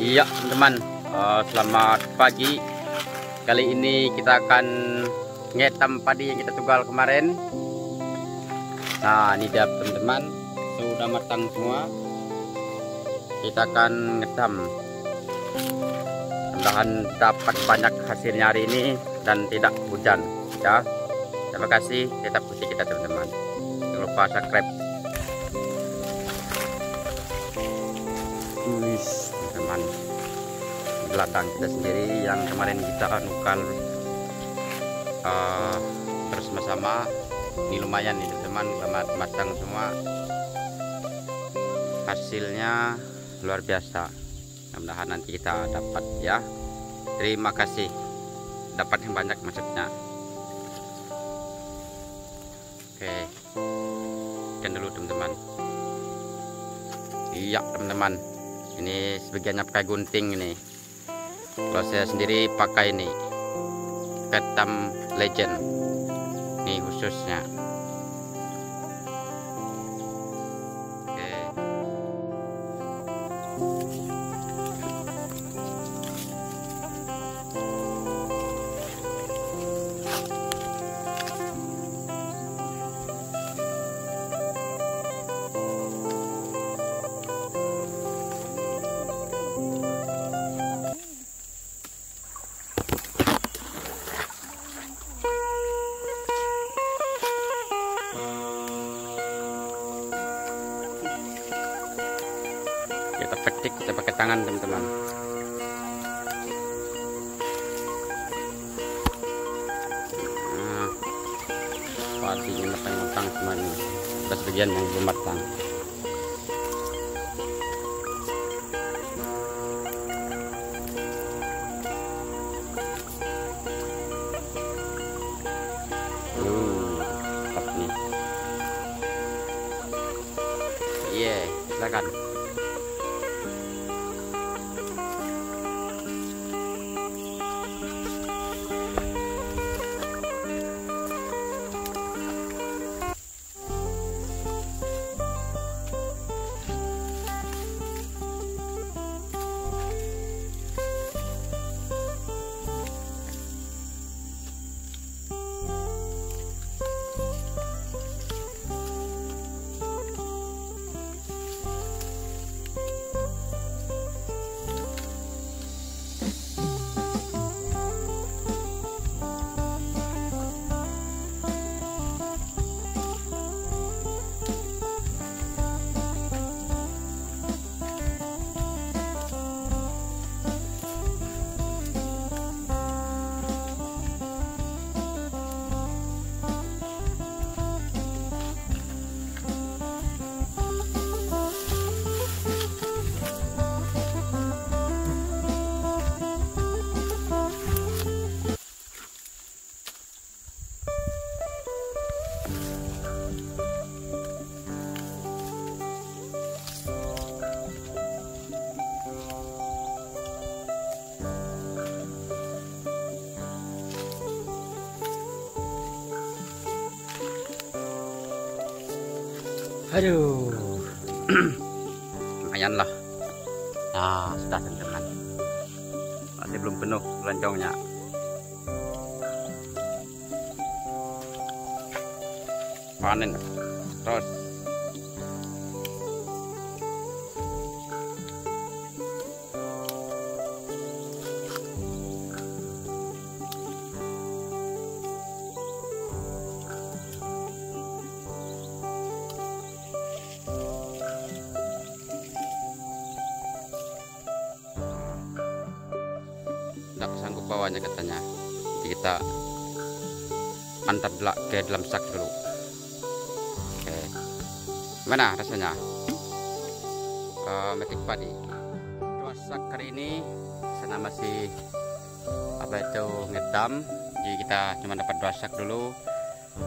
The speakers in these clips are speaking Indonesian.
Iya teman-teman uh, Selamat pagi. Kali ini kita akan Ngetam padi yang kita tugal kemarin. Nah ini dia teman-teman. Sudah matang semua. Kita akan ngetam. Mudahan dapat banyak hasilnya hari ini Dan tidak hujan ya. Terima kasih. Tetap ikuti kita teman-teman. Jangan lupa subscribe. Wis, teman ladang kita sendiri yang kemarin kita nukal uh, bersama-sama. Ini lumayan nih teman matang semua. Hasilnya luar biasa. Mudah-mudahan nanti kita dapat ya. Terima kasih. Dapat yang banyak maksudnya. Oke. Dulu teman-teman. Iya teman-teman ini sebagiannya pakai gunting ini. Kalau saya sendiri pakai ini. Ketam legend. Ini khususnya kita petik kita pakai tangan teman-teman nah, padinya matang-matang semua ini ada sebagian yang belum matang mantap nih. Iya, silakan. Aduh. Lumayan lah. Nah, sudah teman-teman. Masih belum penuh loncongnya. Panen. Terus. tidak sanggup bawanya katanya. Kita antar ke dalam sak dulu mana rasanya? Uh, metik padi. Dua sak hari ini sana masih apa itu ngedam. Jadi kita cuma dapat dua sak dulu.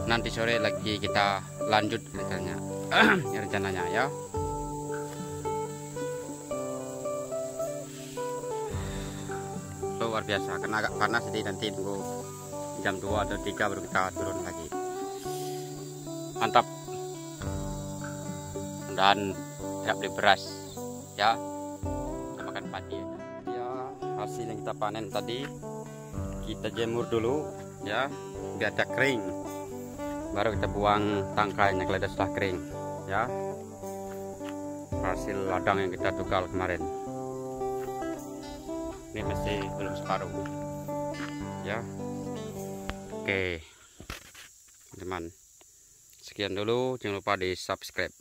Nanti sore lagi kita lanjut rencananya rencananya ya. Luar biasa. Karena agak panas jadi nanti tunggu jam 2 atau 3 baru kita turun lagi. Mantap dan tidak beli beras. Ya kita makan padi. Aja hasil yang kita panen tadi kita jemur dulu ya biar dia kering. Baru kita buang tangkainya kalau sudah kering ya. Hasil ladang yang kita tukar kemarin. Ini masih belum separuh ya. Oke teman sekian dulu jangan lupa di subscribe